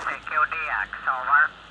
Secure DX, over.